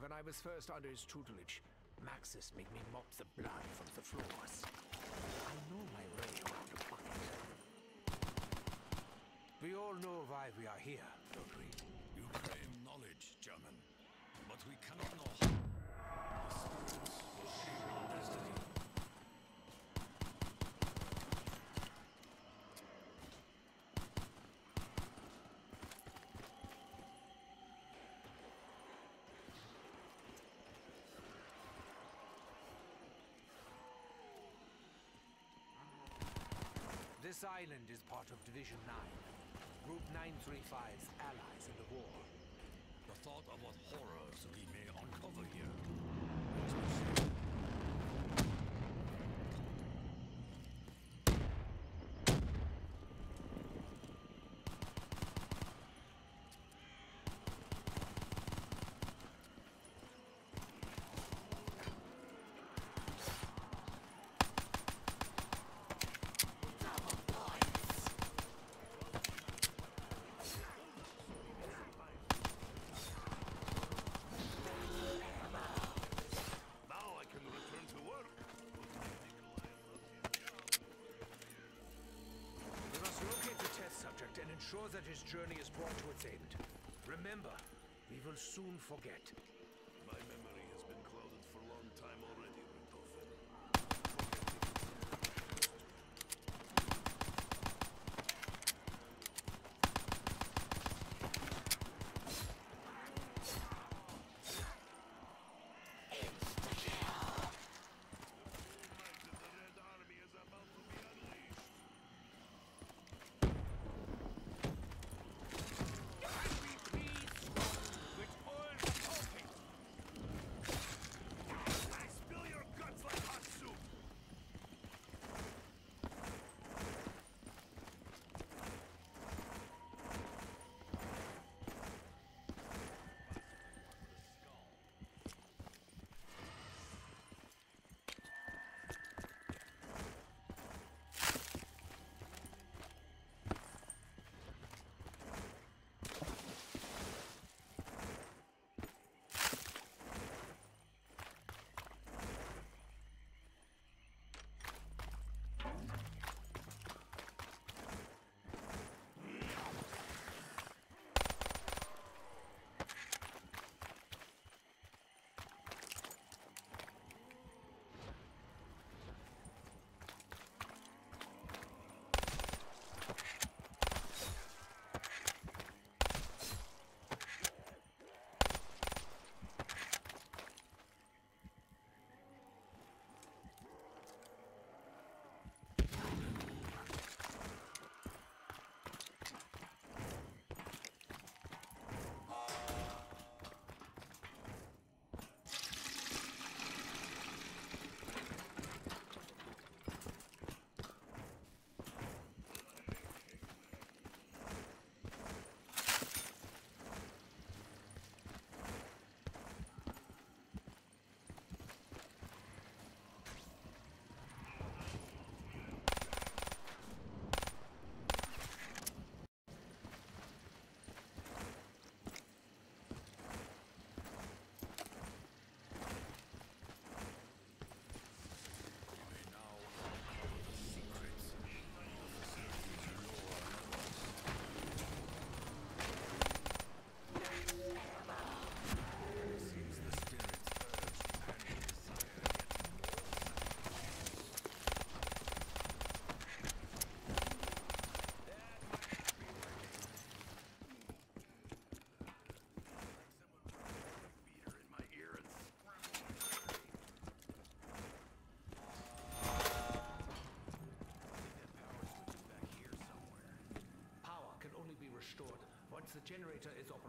When I was first under his tutelage, Maxis made me mop the blood from the floors. I know my way around a bucket. We all know why we are here, don't we? You claim knowledge, German, but we cannot know how. The spirits will shape our destiny. This island is part of Division 9, Group 935's allies in the war. The thought of what horrors we may uncover here that his journey is brought to its end. Remember, we will soon forget. Generator is operational.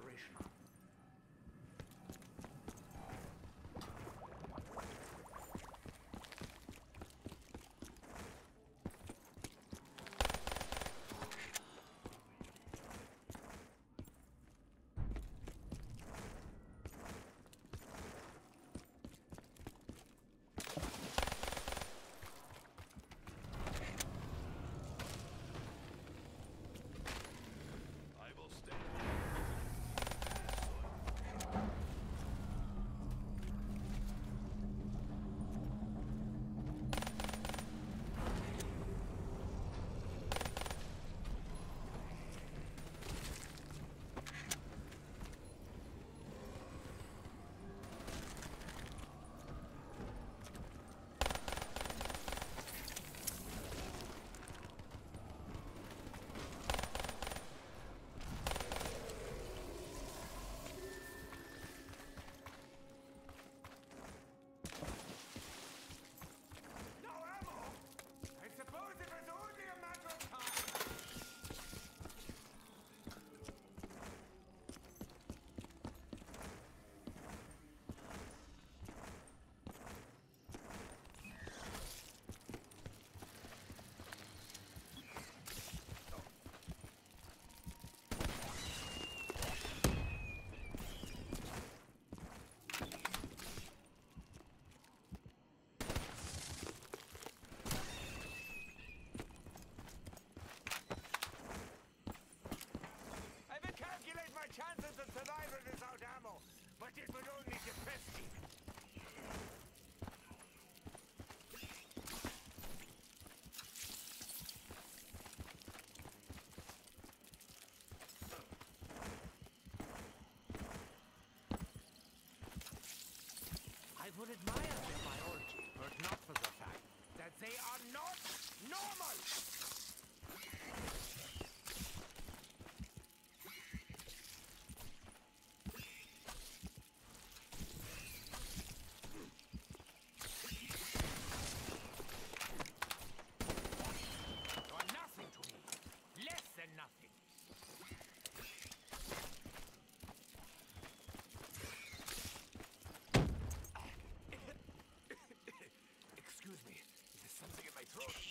approach.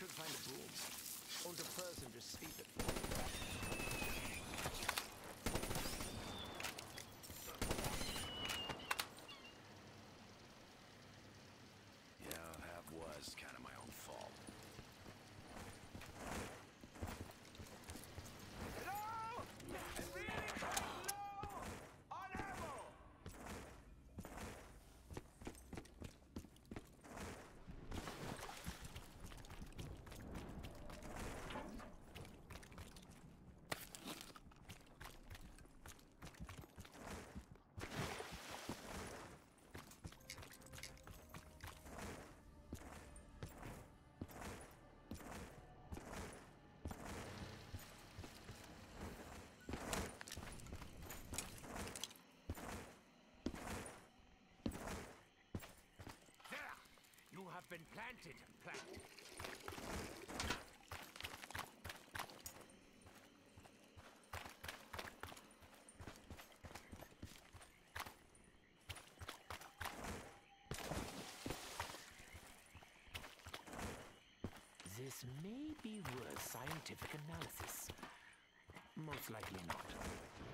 Should find a broom. Und a person to sweep it for. Yeah, that was kind of my own fault. Hello? I'm really low on ammo! There! Been planted, plant. This may be worth scientific analysis. Most likely not.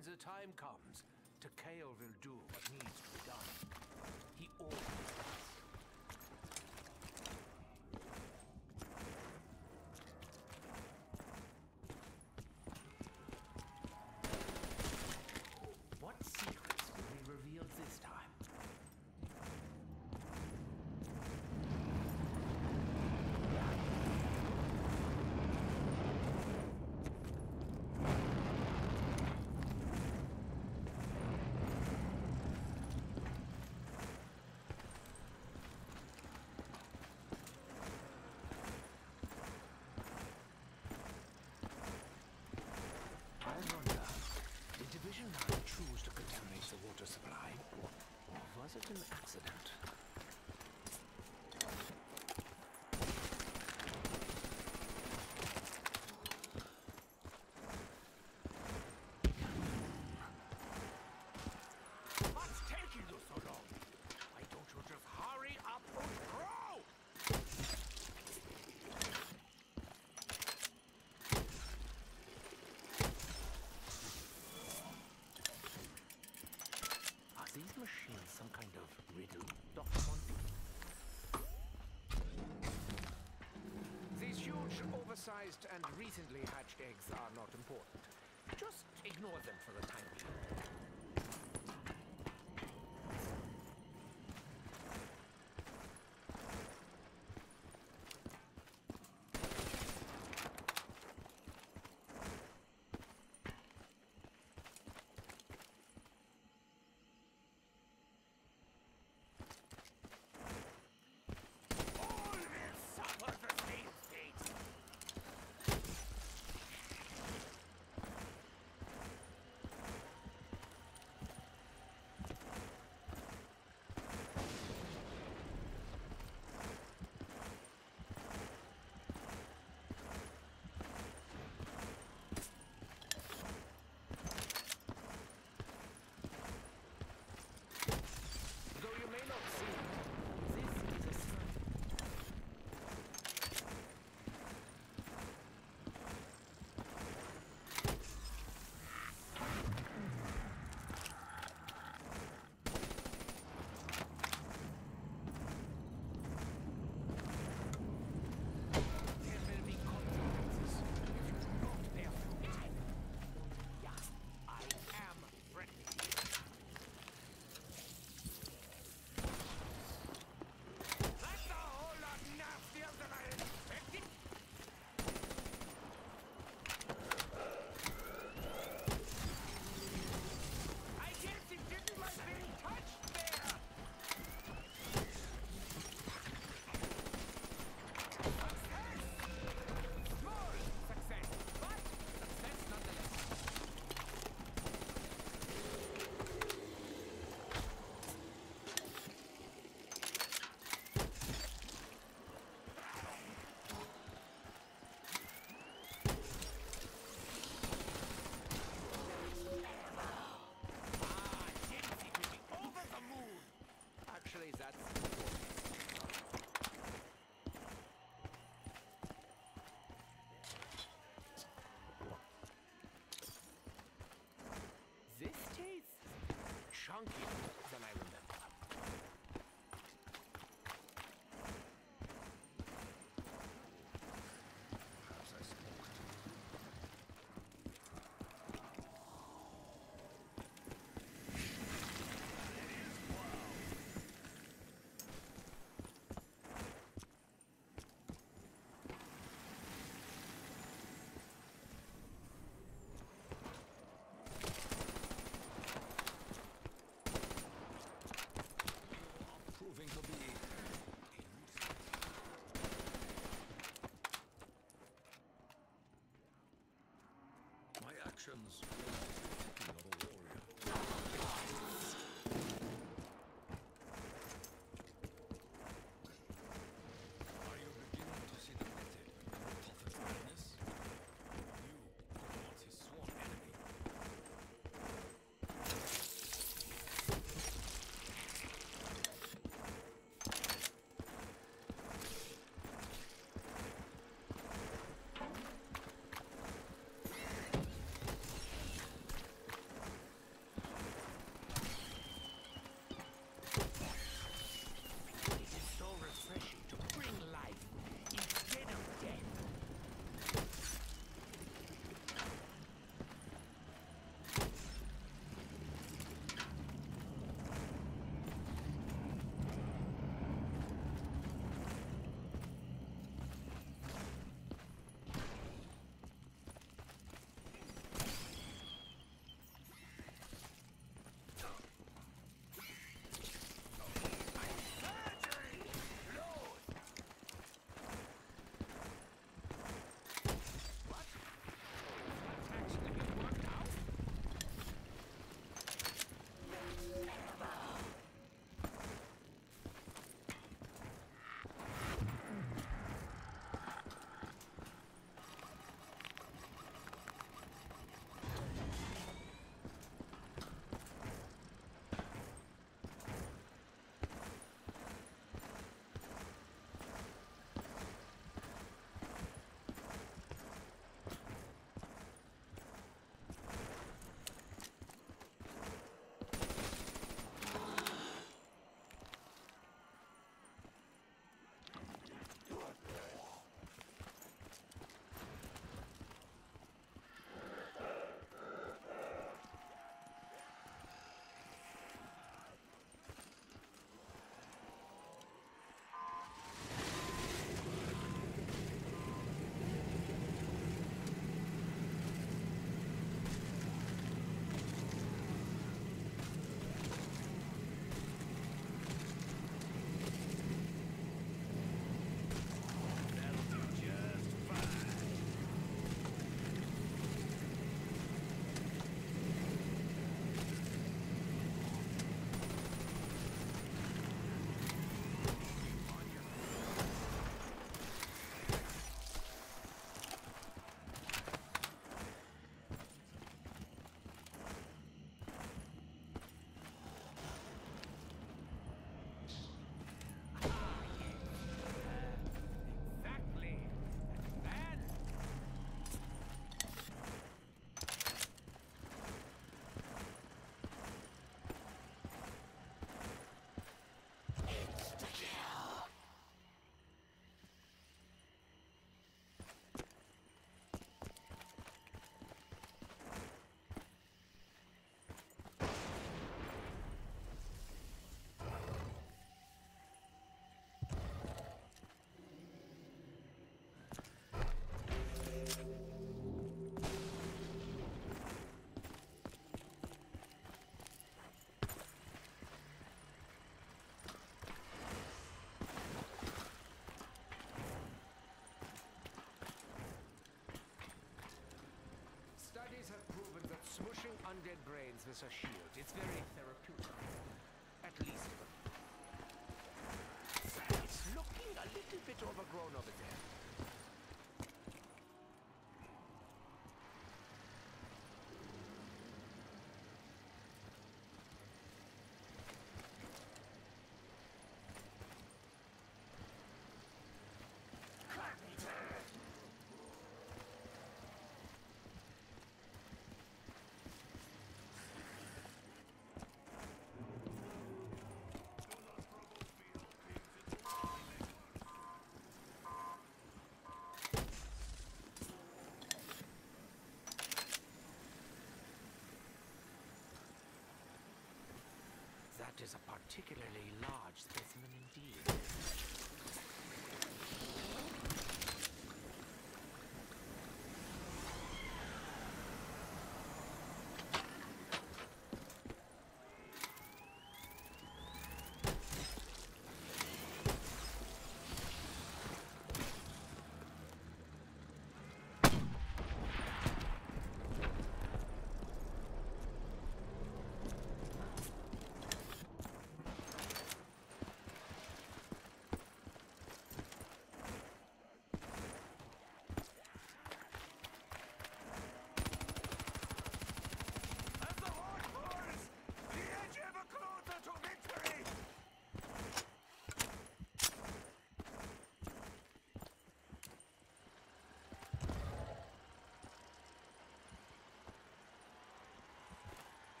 When the time comes, Takeo will do what needs to be done. He always Oversized and recently hatched eggs are not important. Just ignore them for the time chunky. actions. Does. undead brains with a shield. It's very therapeutic. At least. It's looking a little bit overgrown over there. That is a particularly large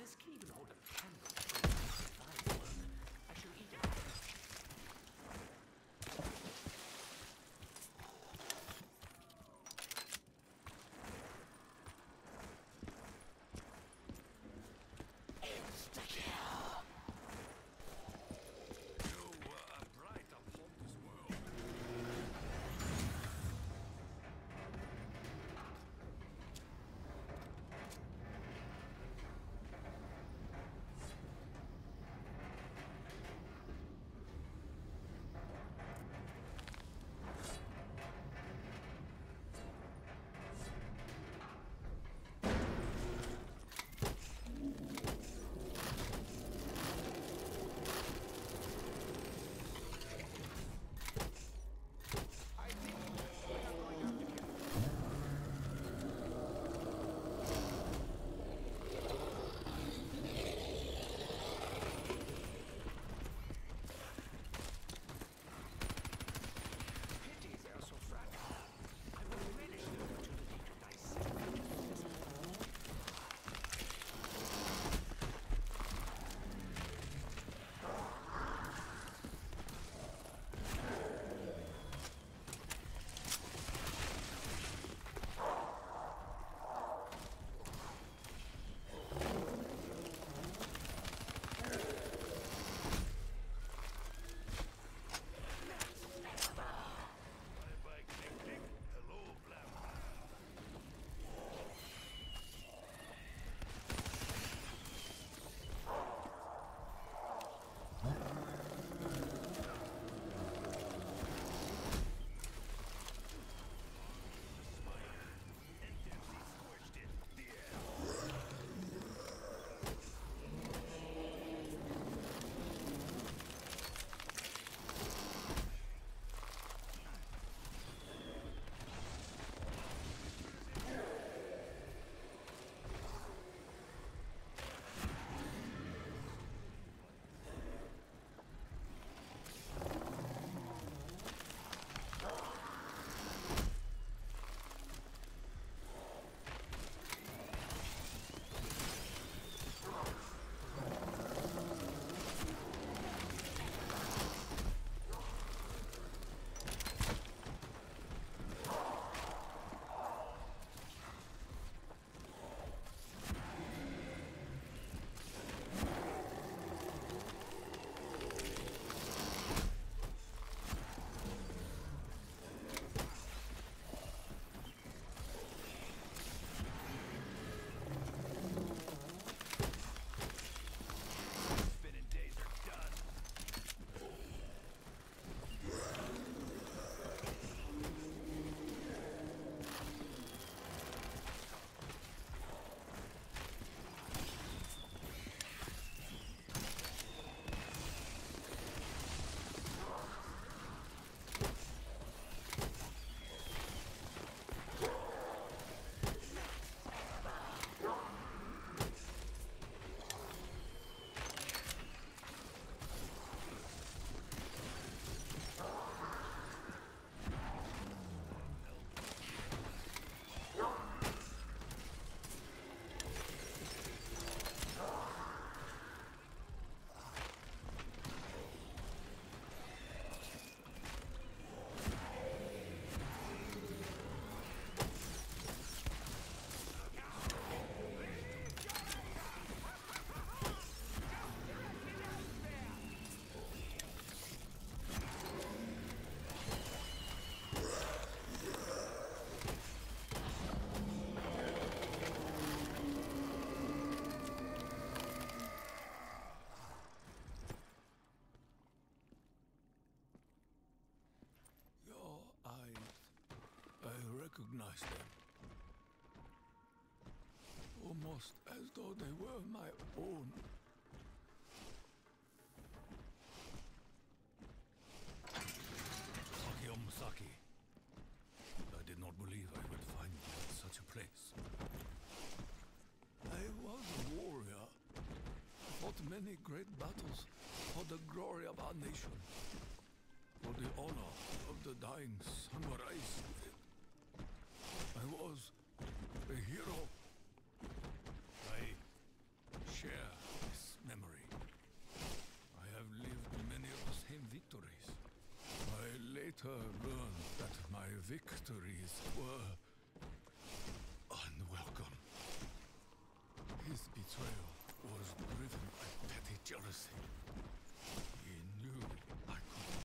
This can even hold a candle. I shall eat it. You them. Almost as though they were my own. Saki oh, Omusaki. I did not believe I would find you in such a place. I was a warrior. Fought many great battles for the glory of our nation for the honor of the dying samurais. I was a hero. I share this memory. I have lived many of the same victories. I later learned that my victories were unwelcome. His betrayal was driven by petty jealousy.